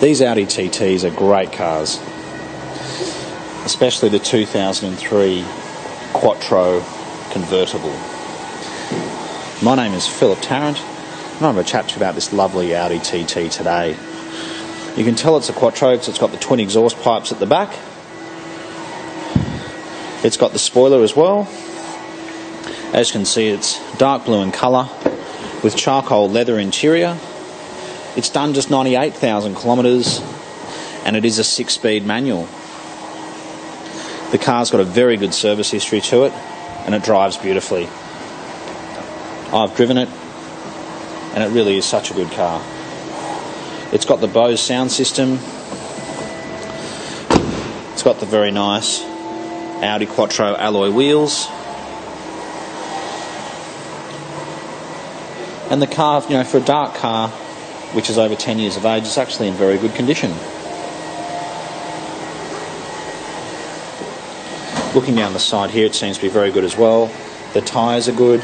These Audi TTs are great cars, especially the 2003 Quattro convertible. My name is Philip Tarrant, and I'm going to chat to you about this lovely Audi TT today. You can tell it's a Quattro because it's got the twin exhaust pipes at the back. It's got the spoiler as well. As you can see, it's dark blue in colour with charcoal leather interior it's done just 98,000 kilometres and it is a six speed manual. The car's got a very good service history to it and it drives beautifully. I've driven it and it really is such a good car. It's got the Bose sound system, it's got the very nice Audi Quattro alloy wheels. And the car, you know, for a dark car, which is over 10 years of age, is actually in very good condition. Looking down the side here, it seems to be very good as well. The tyres are good.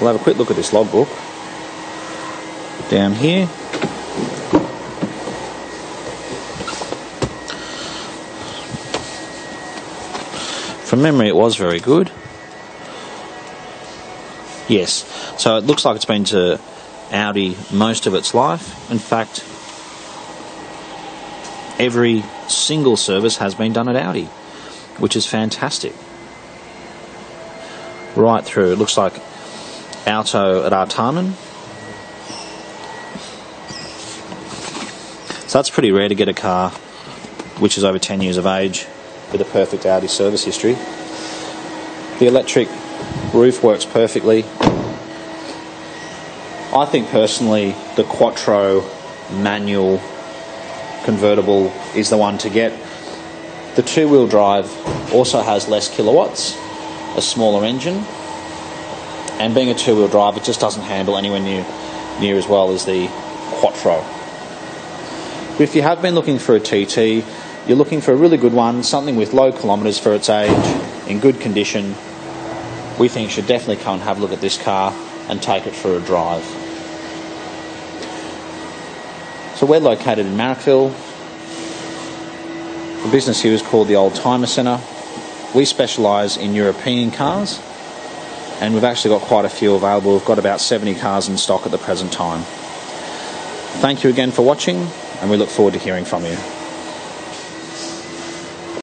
We'll have a quick look at this logbook. Down here. From memory, it was very good. Yes. So it looks like it's been to Audi most of its life. In fact, every single service has been done at Audi, which is fantastic. Right through, it looks like Auto at Artarmon. So that's pretty rare to get a car which is over 10 years of age with a perfect Audi service history. The electric Roof works perfectly. I think personally the Quattro manual convertible is the one to get. The two wheel drive also has less kilowatts, a smaller engine, and being a two wheel drive, it just doesn't handle anywhere near, near as well as the Quattro. But if you have been looking for a TT, you're looking for a really good one, something with low kilometres for its age, in good condition, we think you should definitely come and have a look at this car and take it for a drive. So we're located in Marrickville. The business here is called the Oldtimer Centre. We specialise in European cars and we've actually got quite a few available. We've got about 70 cars in stock at the present time. Thank you again for watching and we look forward to hearing from you.